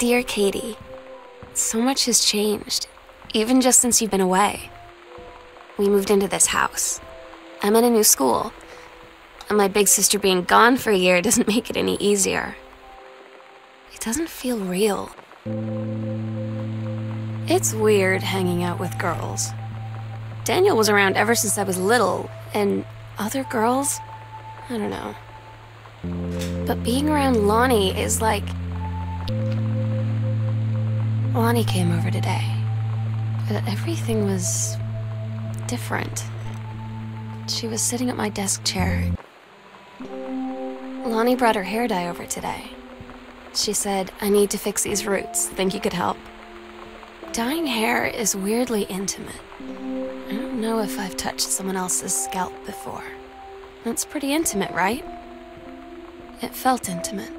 Dear Katie, so much has changed, even just since you've been away. We moved into this house. I'm in a new school. And my big sister being gone for a year doesn't make it any easier. It doesn't feel real. It's weird hanging out with girls. Daniel was around ever since I was little, and other girls? I don't know. But being around Lonnie is like. Lonnie came over today. But everything was. different. She was sitting at my desk chair. Lonnie brought her hair dye over today. She said, I need to fix these roots. Think you could help? Dyeing hair is weirdly intimate. I don't know if I've touched someone else's scalp before. That's pretty intimate, right? It felt intimate.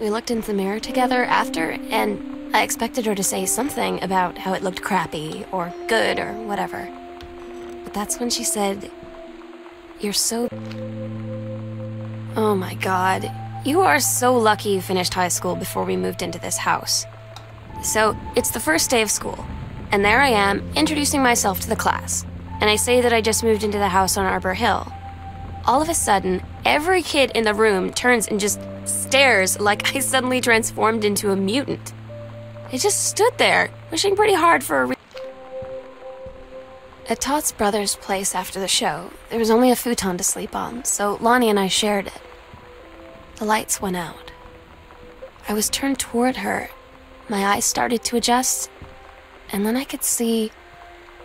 We looked into the mirror together after, and I expected her to say something about how it looked crappy or good or whatever. But that's when she said, You're so. Oh my god. You are so lucky you finished high school before we moved into this house. So, it's the first day of school, and there I am, introducing myself to the class. And I say that I just moved into the house on Arbor Hill. All of a sudden, every kid in the room turns and just stares like I suddenly transformed into a mutant. I just stood there, wishing pretty hard for a re- At Todd's brother's place after the show, there was only a futon to sleep on, so Lonnie and I shared it. The lights went out. I was turned toward her. My eyes started to adjust, and then I could see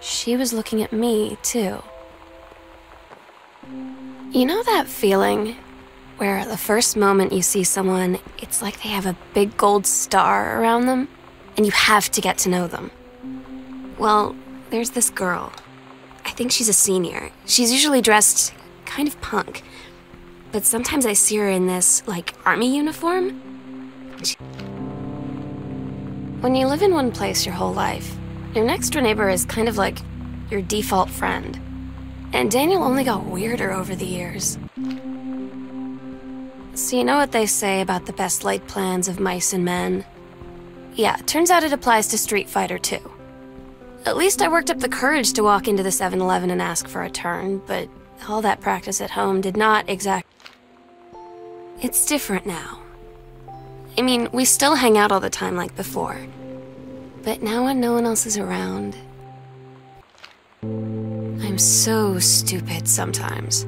she was looking at me, too. You know that feeling where the first moment you see someone, it's like they have a big gold star around them, and you have to get to know them? Well, there's this girl. I think she's a senior. She's usually dressed kind of punk, but sometimes I see her in this, like, army uniform. She... When you live in one place your whole life, your next door neighbor is kind of like your default friend. And Daniel only got weirder over the years. So you know what they say about the best laid plans of mice and men? Yeah, turns out it applies to Street Fighter too. At least I worked up the courage to walk into the 7-Eleven and ask for a turn, but all that practice at home did not exact... It's different now. I mean, we still hang out all the time like before. But now when no one else is around, I'm so stupid sometimes.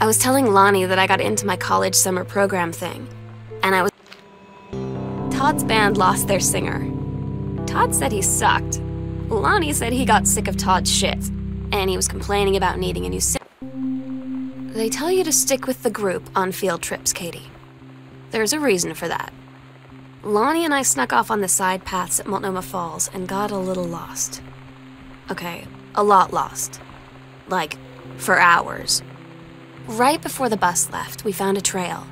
I was telling Lonnie that I got into my college summer program thing, and I was. Todd's band lost their singer. Todd said he sucked. Lonnie said he got sick of Todd's shit, and he was complaining about needing a new singer. They tell you to stick with the group on field trips, Katie. There's a reason for that. Lonnie and I snuck off on the side paths at Multnomah Falls and got a little lost. Okay, a lot lost like, for hours. Right before the bus left, we found a trail.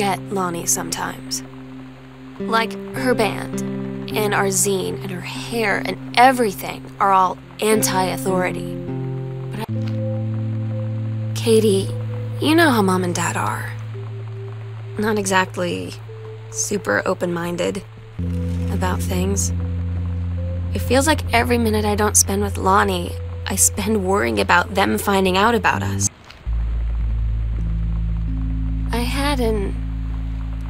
I don't get Lonnie sometimes. Like, her band, and our zine, and her hair, and everything are all anti authority. But I... Katie, you know how mom and dad are. Not exactly super open minded about things. It feels like every minute I don't spend with Lonnie, I spend worrying about them finding out about us. I had an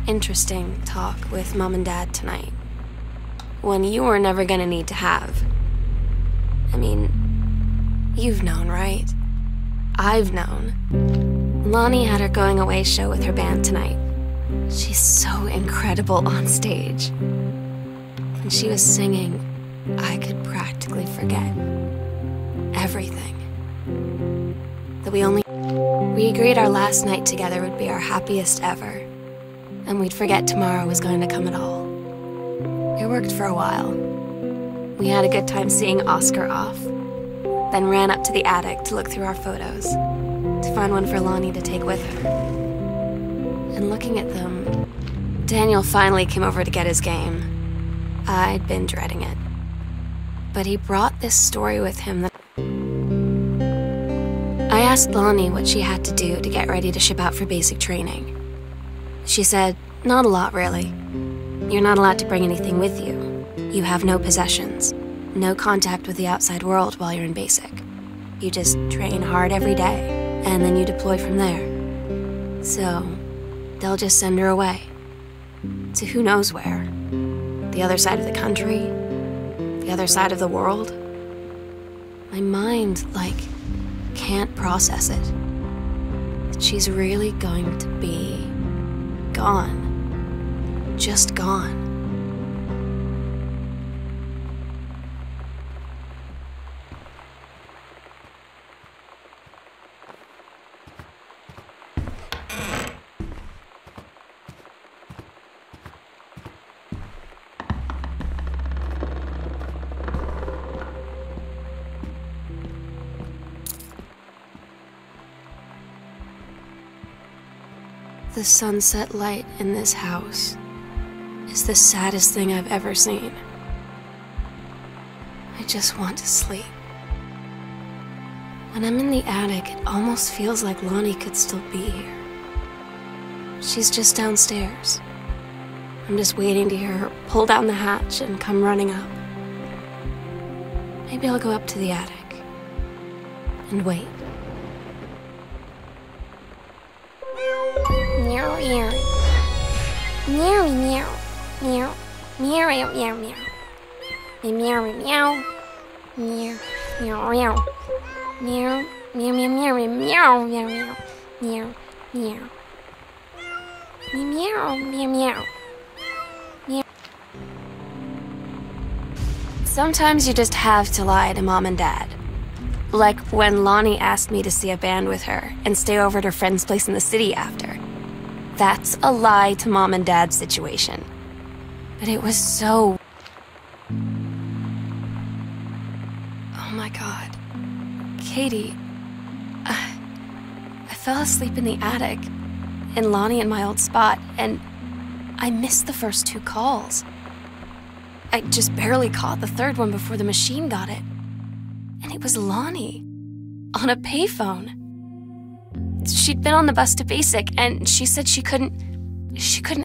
interesting talk with mom and dad tonight. One you were never gonna need to have. I mean, you've known, right? I've known. Lonnie had her going away show with her band tonight. She's so incredible on stage. And she was singing I could practically forget everything. That we only. We agreed our last night together would be our happiest ever, and we'd forget tomorrow was going to come at all. It worked for a while. We had a good time seeing Oscar off, then ran up to the attic to look through our photos, to find one for Lonnie to take with her. And looking at them, Daniel finally came over to get his game. I'd been dreading it but he brought this story with him that I asked Lonnie what she had to do to get ready to ship out for basic training. She said Not a lot, really. You're not allowed to bring anything with you. You have no possessions, no contact with the outside world while you're in basic. You just train hard every day, and then you deploy from there. So, they'll just send her away. To who knows where. The other side of the country, the other side of the world. My mind, like, can't process it. She's really going to be gone. Just gone. The sunset light in this house is the saddest thing I've ever seen. I just want to sleep. When I'm in the attic, it almost feels like Lonnie could still be here. She's just downstairs. I'm just waiting to hear her pull down the hatch and come running up. Maybe I'll go up to the attic and wait. meow, meow. Meow, meow. Meow. Meow, meow, meow, meow. Meow, meow, meow. Meow, meow, meow. Meow, meow, meow, meow, meow, meow, meow. Meow, meow. Meow, meow, meow. Meow. meow Sometimes you just have to lie to mom and dad. Like when Lonnie asked me to see a band with her and stay over at her friend's place in the city after. That's a lie to mom and dad's situation. But it was so. Oh my god. Katie. I, I fell asleep in the attic, in Lonnie and my old spot, and I missed the first two calls. I just barely caught the third one before the machine got it. And it was Lonnie on a payphone. She'd been on the bus to basic and she said she couldn't she couldn't